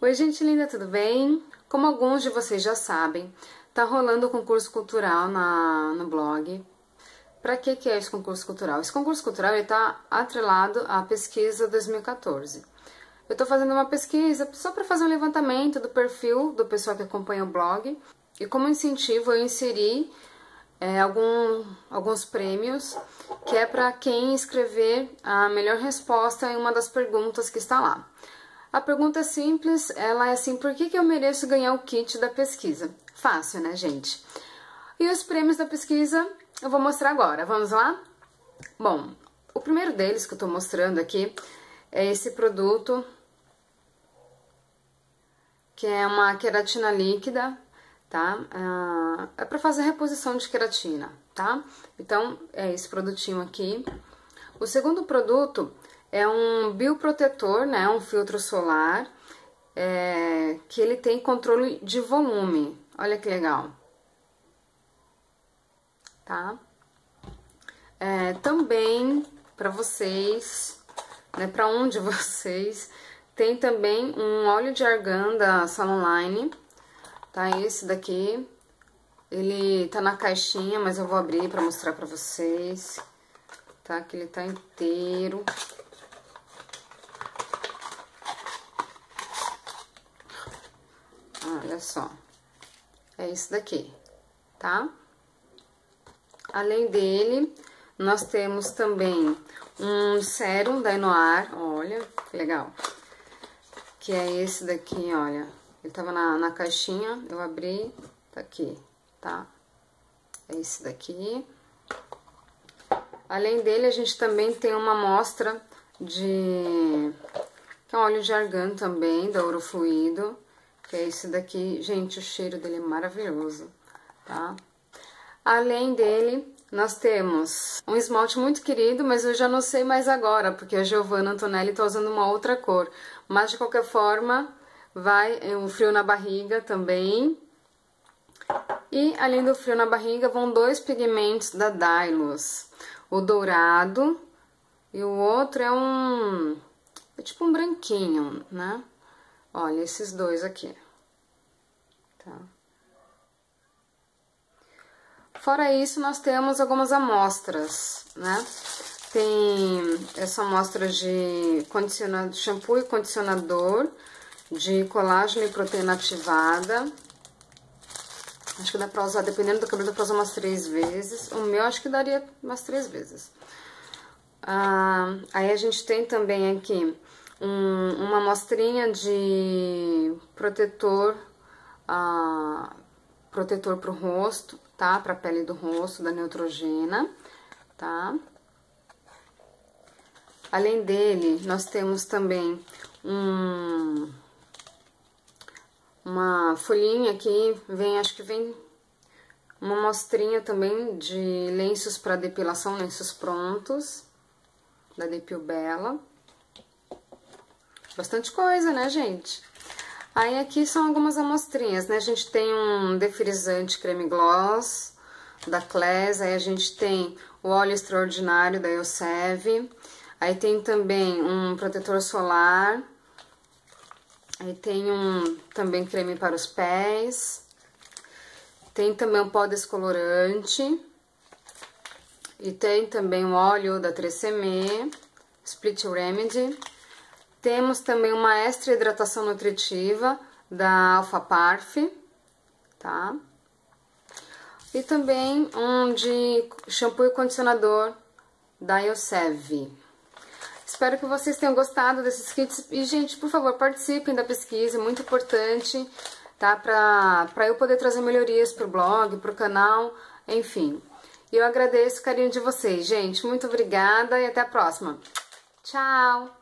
Oi, gente linda, tudo bem? Como alguns de vocês já sabem, tá rolando o concurso cultural na, no blog. Para que, que é esse concurso cultural? Esse concurso cultural está atrelado à pesquisa 2014. Eu estou fazendo uma pesquisa só para fazer um levantamento do perfil do pessoal que acompanha o blog e como incentivo eu inseri é, algum, alguns prêmios que é para quem escrever a melhor resposta em uma das perguntas que está lá. A pergunta é simples, ela é assim, por que, que eu mereço ganhar o kit da pesquisa? Fácil, né, gente? E os prêmios da pesquisa eu vou mostrar agora, vamos lá? Bom, o primeiro deles que eu tô mostrando aqui é esse produto, que é uma queratina líquida, tá? Ah, é para fazer reposição de queratina, tá? Então, é esse produtinho aqui. O segundo produto é um bioprotetor, né? Um filtro solar, é, que ele tem controle de volume. Olha que legal. Tá? É, também para vocês, né? Para um de vocês, tem também um óleo de argan da Salonline, tá? Esse daqui, ele tá na caixinha, mas eu vou abrir para mostrar para vocês, tá? Que ele tá inteiro. Olha só. É esse daqui, tá? Além dele, nós temos também um sérum da Enoar, olha, que legal. Que é esse daqui, olha. Ele tava na, na caixinha, eu abri, tá aqui, tá? É esse daqui. Além dele, a gente também tem uma amostra de... Que é um óleo de argan também, da Ouro Fluido que é esse daqui. Gente, o cheiro dele é maravilhoso, tá? Além dele, nós temos um esmalte muito querido, mas eu já não sei mais agora, porque a Giovanna Antonelli tá usando uma outra cor. Mas, de qualquer forma, vai um frio na barriga também. E, além do frio na barriga, vão dois pigmentos da Dylos. O dourado e o outro é um... É tipo um branquinho, né? Olha, esses dois aqui. Tá? Fora isso, nós temos algumas amostras, né? Tem essa amostra de shampoo e condicionador de colágeno e proteína ativada. Acho que dá pra usar, dependendo do cabelo, dá pra usar umas três vezes. O meu acho que daria umas três vezes. Ah, aí a gente tem também aqui um, uma amostrinha de protetor ah, protetor para o rosto, tá? Para a pele do rosto, da Neutrogena, tá? Além dele, nós temos também um, uma folhinha aqui, vem, acho que vem uma amostrinha também de lenços para depilação, lenços prontos, da Depil Bela. Bastante coisa, né, gente? Aí aqui são algumas amostrinhas, né? A gente tem um defrisante creme gloss da Class, aí a gente tem o óleo extraordinário da Elseve, aí tem também um protetor solar, aí tem um também creme para os pés, tem também um pó descolorante, e tem também o óleo da 3CM, Split Remedy, temos também uma extra hidratação nutritiva da Alpha Parf, tá? E também um de shampoo e condicionador da Yosev. Espero que vocês tenham gostado desses kits. E, gente, por favor, participem da pesquisa, é muito importante, tá? Pra, pra eu poder trazer melhorias pro blog, pro canal, enfim. E eu agradeço o carinho de vocês, gente. Muito obrigada e até a próxima. Tchau!